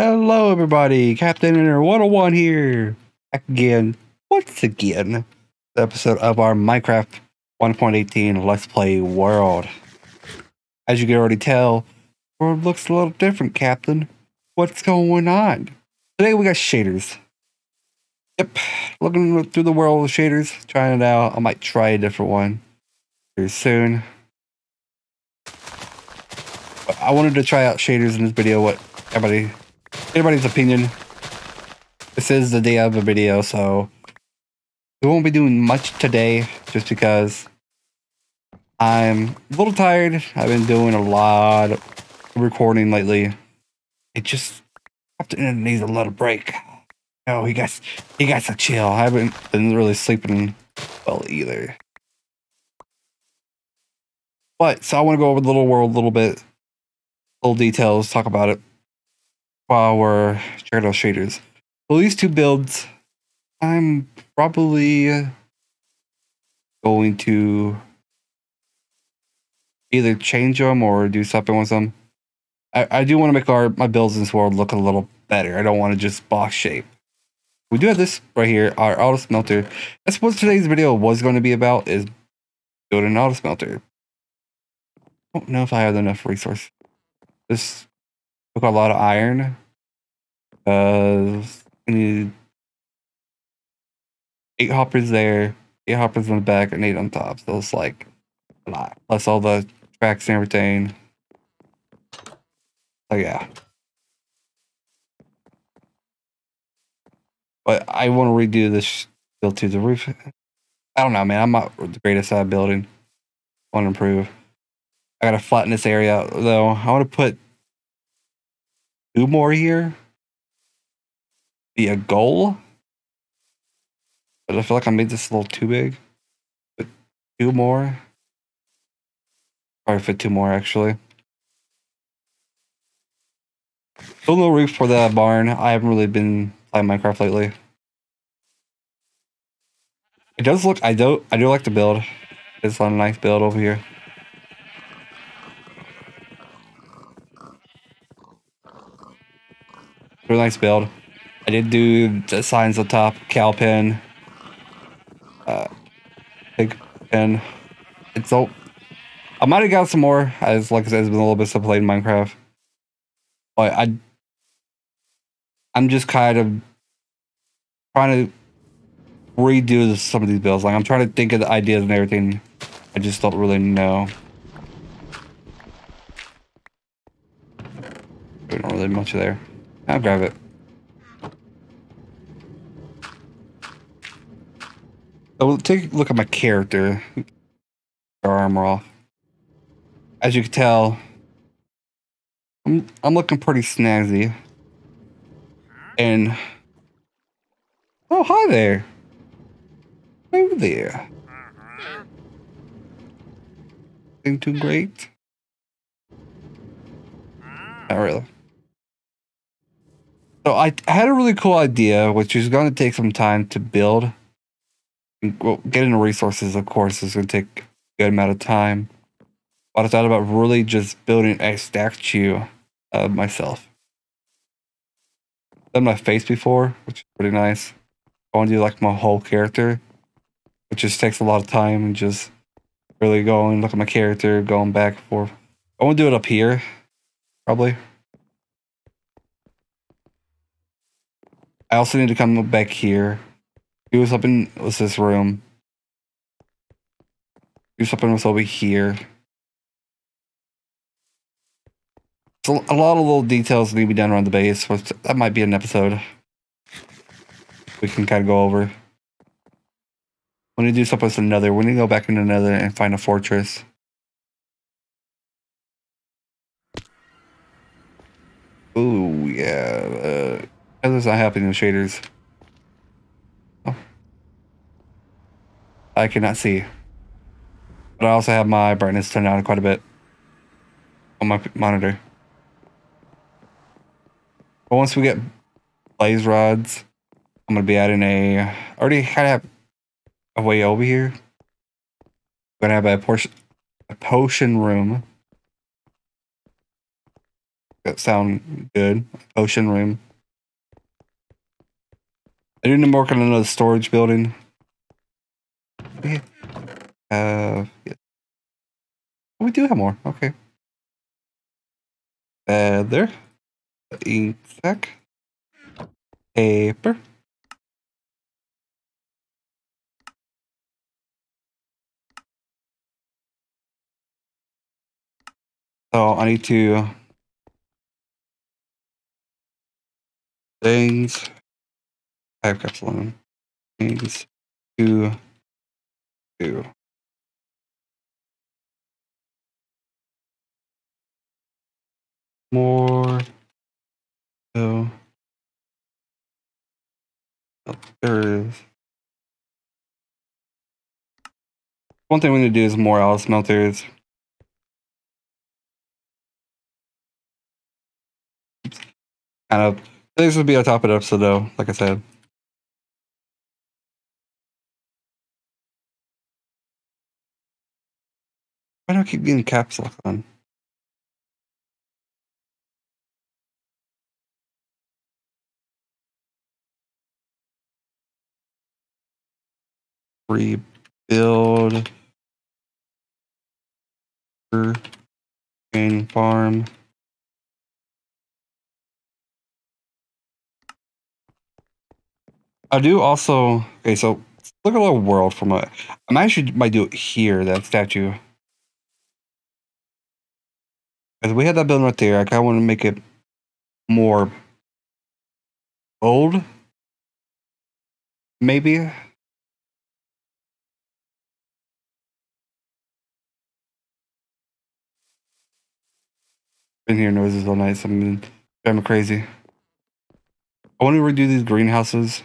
Hello, everybody. Captain Ender 101 here. Back again, once again, the episode of our Minecraft 1.18 Let's Play World. As you can already tell, world looks a little different, Captain. What's going on? Today we got shaders. Yep, looking through the world with shaders, trying it out. I might try a different one very soon. I wanted to try out shaders in this video. What everybody, everybody's opinion. This is the day of the video, so we won't be doing much today, just because I'm a little tired. I've been doing a lot of recording lately. It just often needs a little break. No, he guys, he guys to chill. I haven't been really sleeping well either. But so I want to go over the little world a little bit, little details, talk about it checking out shaders. Well, these two builds, I'm probably going to either change them or do something with them. I, I do want to make our my builds in this world look a little better. I don't want to just box shape. We do have this right here, our auto smelter. That's what today's video was going to be about, is building an auto smelter. I don't know if I have enough resource. This took a lot of iron. Uh, need eight hoppers there, eight hoppers on the back, and eight on top. So it's like a lot. Plus all the tracks and everything. So yeah. But I want to redo this build to the roof. I don't know, man. I'm not the greatest at building. I want to improve. I gotta flatten this area out though. I want to put two more here. Be a goal. But I feel like I made this a little too big. But two more. Probably fit two more actually. Still no roof for the barn. I haven't really been playing Minecraft lately. It does look I do I do like the build. It's a nice build over here. Nice build. I did do the signs on top, cow pen, uh, pig pen. It's all. I might have got some more, as like I said, it's been a little bit of played Minecraft. But I, I'm just kind of trying to redo some of these builds. Like I'm trying to think of the ideas and everything. I just don't really know. We don't really much there. I'll grab it. So take a look at my character. Armor off. As you can tell, I'm I'm looking pretty snazzy. And oh hi there. Over there. Ain't too great. Not really. So I had a really cool idea, which is going to take some time to build. Well, getting the resources, of course, is going to take a good amount of time. But I thought about really just building a statue of myself. Done my face before, which is pretty nice. I want to do like my whole character, which just takes a lot of time and just really going look at my character, going back and forth. I want to do it up here, probably. I also need to come back here. Do something with this room. Do something with over here. So a lot of little details need to be done around the base. But that might be an episode. We can kind of go over. We need to do something with another. We need to go back into the Nether and find a fortress. Ooh, yeah. Uh, How's not happening with shaders? Oh. I cannot see. But I also have my brightness turned down quite a bit on my monitor. But once we get blaze rods, I'm going to be adding a... Already kind of have a way over here. We're gonna have a portion, a potion room. That sound good. Potion room. I need to work on another storage building. Uh, yeah. Oh, we do have more. Okay. Uh, there. Ink sac. Paper. So I need to things five cups alone. Things two two. More so oh, there is one thing we need to do is more auto smelters. kind of this would be a top of the episode though, like I said. Why do I keep getting caps lock on? Rebuild. Gain farm. I do also. Okay, so look at the world from a. I might actually might do it here. That statue. Because we had that building right there. I kind of want to make it more old. Maybe. Been hearing noises all night. So I'm crazy. I want to redo these greenhouses.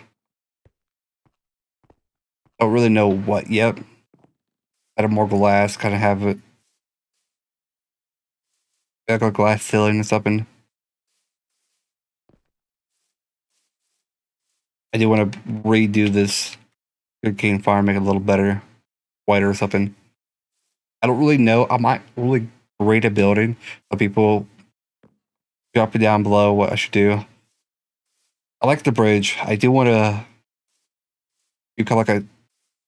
Don't really know what yet. Add a more glass, kind of have it. I got a glass ceiling and stuff, and I do want to redo this good cane farm, make it a little better, whiter or something. I don't really know. I might really rate a building, but people drop it down below what I should do. I like the bridge. I do want to do kind of like a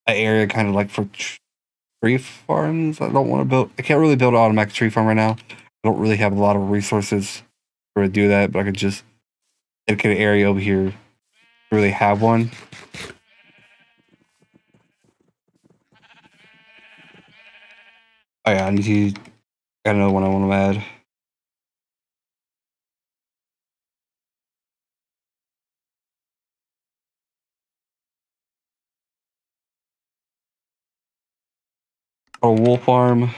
an area kind of like for tree farms. I don't want to build. I can't really build an automatic tree farm right now. I don't really have a lot of resources to do that, but I could just dedicate an area over here to really have one. Oh yeah, I need to. Got another one I want to add. Oh, a wool farm.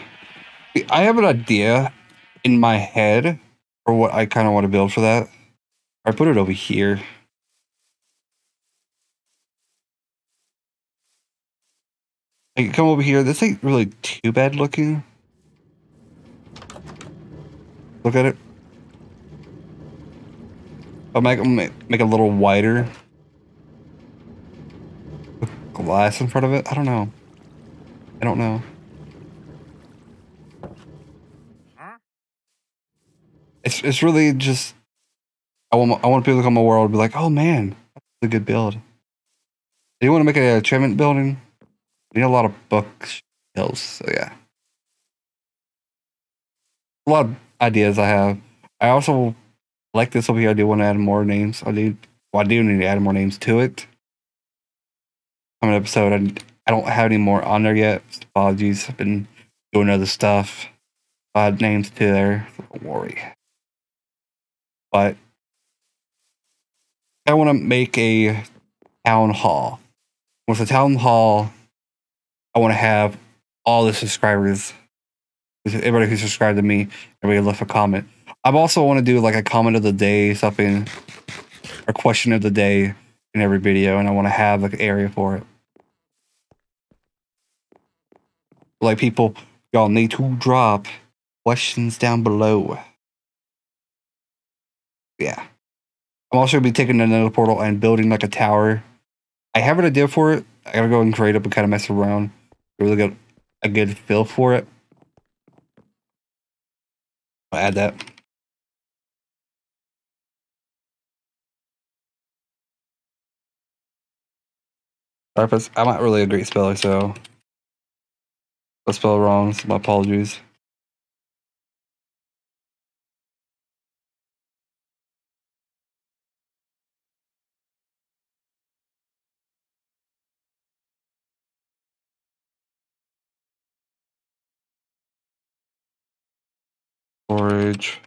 I have an idea in my head for what I kind of want to build for that. I put it over here. I can come over here. This ain't really too bad looking. Look at it. I'll make make, it a little wider. glass in front of it. I don't know. I don't know. It's it's really just I want I want people to come to my world and be like, oh man, that's a good build. Do you want to make a achievement building? You need a lot of books hills, so yeah. A lot of ideas I have. I also like this over here. I do want to add more names. I do. Well, I do need to add more names to it. Coming episode, I, I don't have any more on there yet. Apologies. I've been doing other stuff. Add names to there. Don't worry but I want to make a town hall. With a town hall, I want to have all the subscribers, everybody who subscribed to me, everybody left a comment. I also want to do like a comment of the day, something, a question of the day in every video, and I want to have like an area for it. Like people, y'all need to drop questions down below yeah. I'm also gonna be taking another portal and building like a tower. I have an idea for it. I gotta go and create up and kind of mess around. Really get a good feel for it. I'll add that. I'm not really a great speller, so I spell wrong. So my apologies. Storage.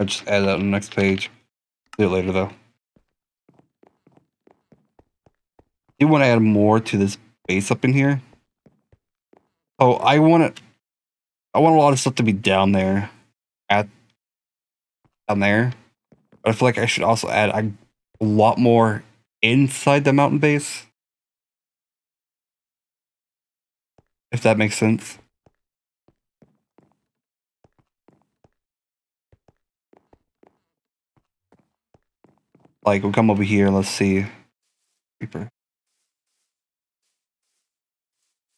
I just add that on the next page. Do it later though. Do You want to add more to this base up in here? Oh, I want it. I want a lot of stuff to be down there, at down there. But I feel like I should also add a, lot more inside the mountain base. If that makes sense. Like we'll come over here. Let's see. Creeper.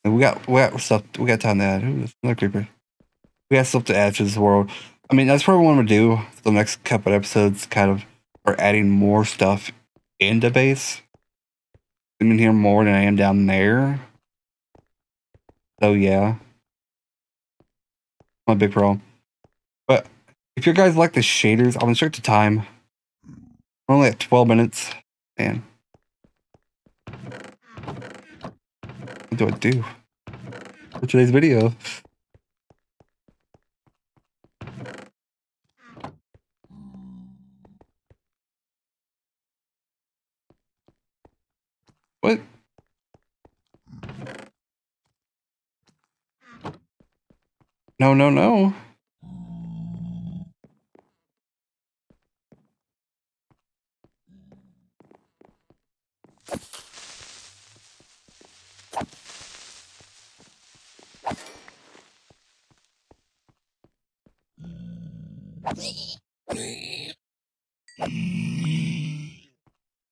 And we got we got stuff. We got time to add. Ooh, another creeper. We got stuff to add to this world. I mean, that's what I'm gonna do for the next couple episodes. Kind of, are adding more stuff into base. I'm in here more than I am down there. So yeah, my big problem. But if you guys like the shaders, I'll insert the time. We're only at 12 minutes. Man. What do I do for today's video? What? No, no, no.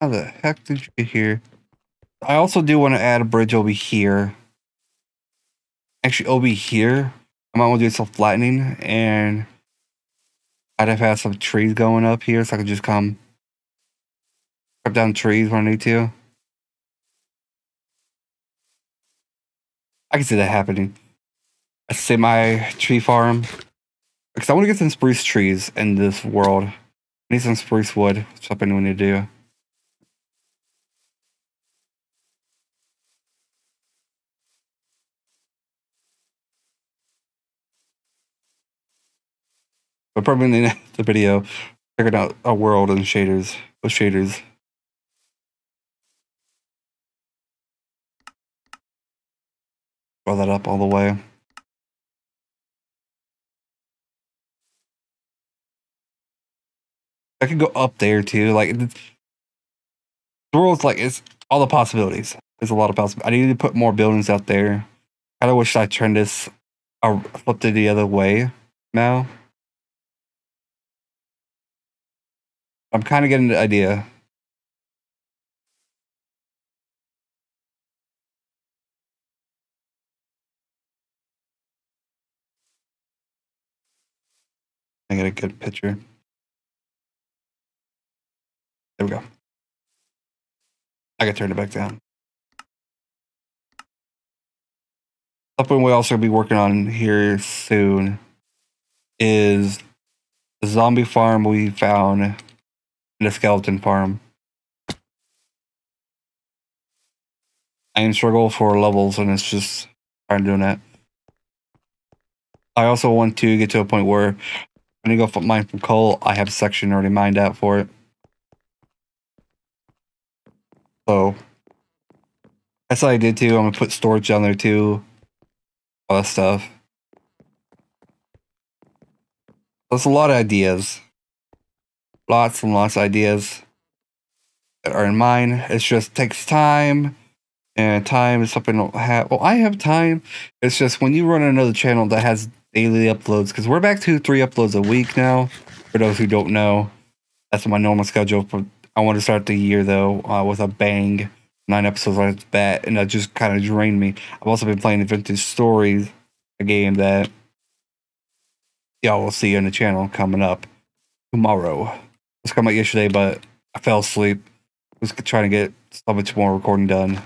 How the heck did you get here? I also do want to add a bridge over here. Actually, over here, I might want to do some flattening and I'd have had some trees going up here so I could just come cut down trees when I need to. I can see that happening. A semi tree farm. Because I want to get some spruce trees in this world. I need some spruce wood. Something we need to do. But probably in the, video, figured out a world and shaders with shaders. Draw that up all the way. I could go up there too. Like the world's like it's all the possibilities. There's a lot of possibilities. I need to put more buildings out there. I kind of wish I turned this or flipped it the other way now. I'm kind of getting the idea. I get a good picture. There we go. I can turn it back down. Something we'll also be working on here soon is the zombie farm we found in the skeleton farm. I am struggle for levels and it's just trying doing that. I also want to get to a point where when I go for mine from coal, I have a section already mined out for it. So that's what I did too. I'm gonna put storage down there too. All that stuff. That's a lot of ideas. Lots and lots of ideas that are in mind. It just takes time And time is something I have. Well, I have time. It's just when you run another channel that has daily uploads, because we're back to three uploads a week now. For those who don't know, that's my normal schedule. For I want to start the year though uh, with a bang, nine episodes on its bat, and that just kind of drained me. I've also been playing Vintage Stories, a game that y'all will see on the channel coming up tomorrow. Was coming out yesterday, but I fell asleep. Was trying to get so much more recording done.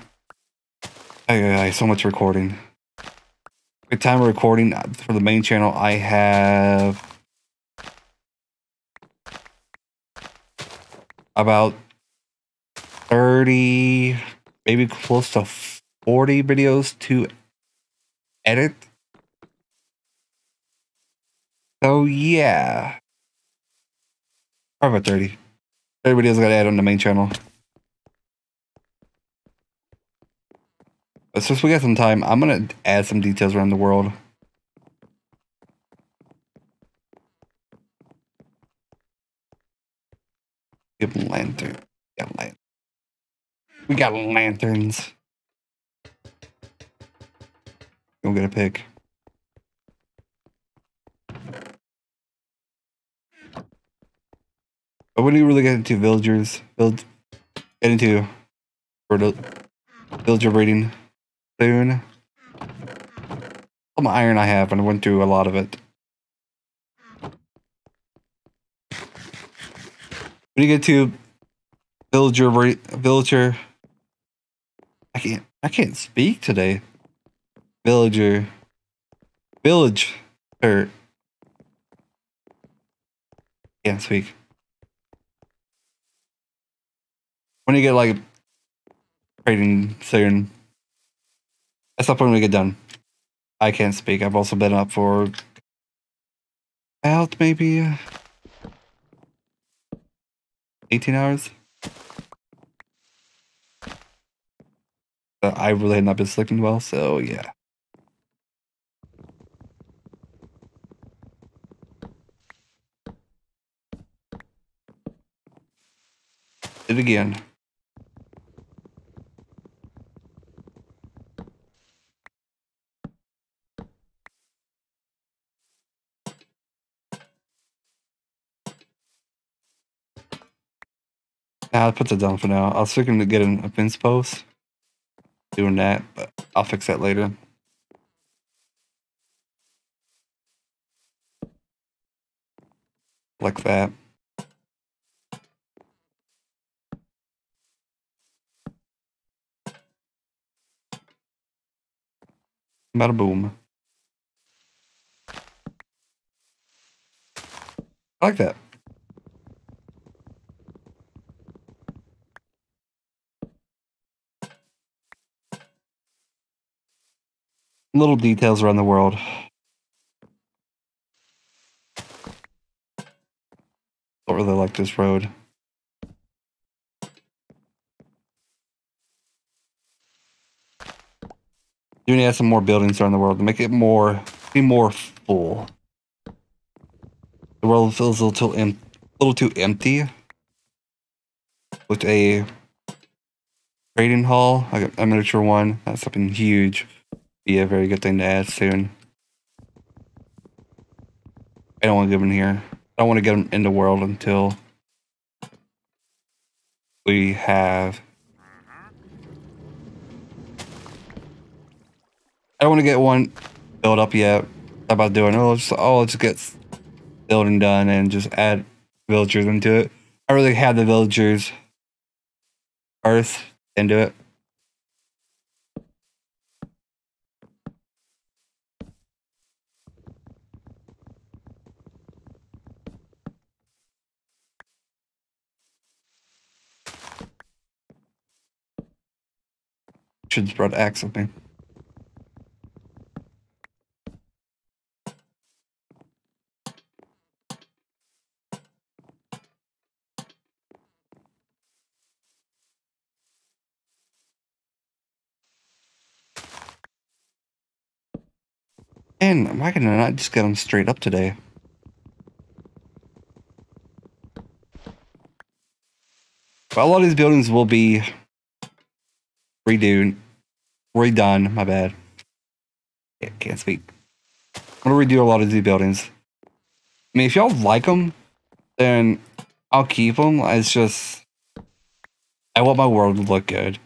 I so much recording. Good time of recording for the main channel. I have about 30, maybe close to 40 videos to edit. So yeah. Probably about 30. 30 videos I gotta add on the main channel. But since we got some time, I'm gonna add some details around the world. Give lantern. We got, lan- we got lanterns. Go get a pick. But when do you really get into villagers? Build get into villager breeding soon. All my iron I have, and I went through a lot of it. When you get to villager villager, I can't I can't speak today. Villager, village, or can't speak. When you get like trading soon, that's not when we get done. I can't speak. I've also been up for about maybe uh, 18 hours. I really have not been sleeping well, so yeah. It again. I'll put that down for now. I was thinking to get an fence post. Doing that, but I'll fix that later. Like that. Bada boom. I like that. Little details around the world. Don't really like this road. You need to add some more buildings around the world to make it more, be more full. The world feels a little too, em- little too empty. With a trading hall, like a miniature one, that's something huge be a very good thing to add soon. I don't want to get them here. I don't want to get them in the world until we have. I don't want to get one built up yet. How about doing? Oh, let's, oh, let's get building done and just add villagers into it. I really had the villagers Earth into it. Should have brought axe with me. And why can I not just get them straight up today? But a lot of these buildings will be redo redone. My bad. Yeah, can't speak. I'm gonna redo a lot of these buildings. I mean, if y'all like them, then I'll keep them. It's just I want my world to look good.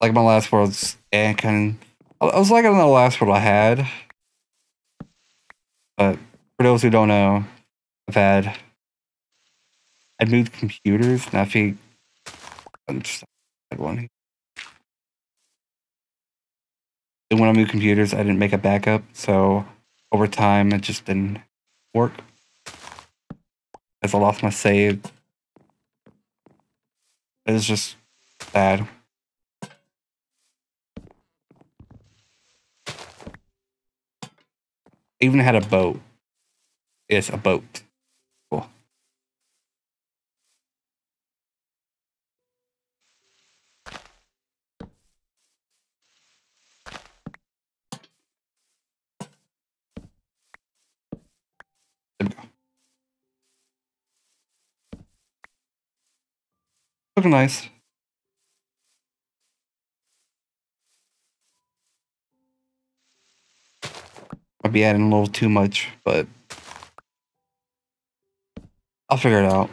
Like my last world's eh, kind of. I was liking the last world I had, but for those who don't know, I've had I moved computers, and I think I'm just one. And when I moved computers, I didn't make a backup, so over time it just didn't work. As I lost my save. It was just bad. even had a boat. It's a boat. Looking nice. Might be adding a little too much, but I'll figure it out.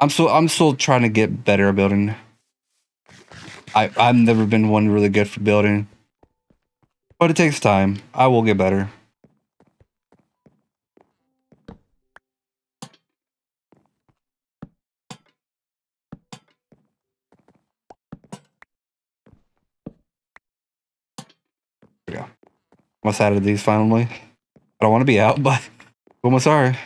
I'm still I'm still trying to get better at building. I I've never been one really good for building, but it takes time. I will get better. There we go. Almost out of these finally. I don't want to be out, but almost are.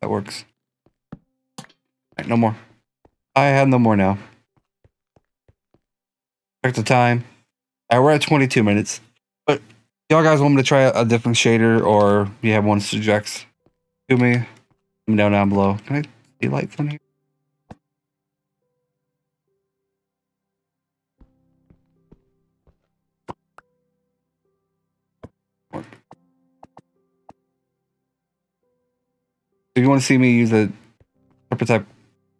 That works. No more. I have no more now. Check the time. Right, we're at 22 minutes. But y'all guys want me to try a different shader or you have one to me? Let me know down below. Can I see lights on here? If you want to see me use a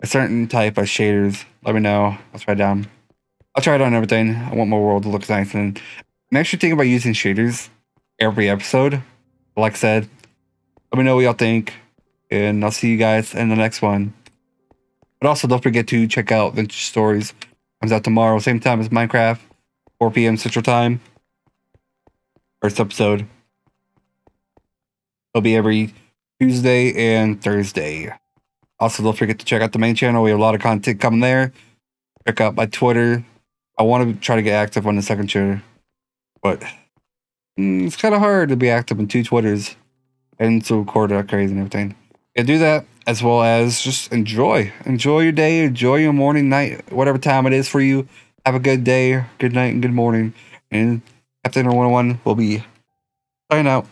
a certain type of shaders, let me know. I'll try down. I'll try it on everything. I want my world to look nice, and I'm actually thinking about using shaders every episode. Like I said, let me know what y'all think, and I'll see you guys in the next one. But also, don't forget to check out Vintage Stories. Comes out tomorrow, same time as Minecraft, 4 p.m. Central Time. First episode. It'll be every Tuesday and Thursday. Also, don't forget to check out the main channel. We have a lot of content coming there. Check out my Twitter. I want to try to get active on the second channel, but mm, it's kind of hard to be active on two Twitters and to record that crazy and everything. Yeah, do that as well as just enjoy. Enjoy your day, enjoy your morning, night, whatever time it is for you. Have a good day, good night, and good morning. And Captain 101 will be signing out.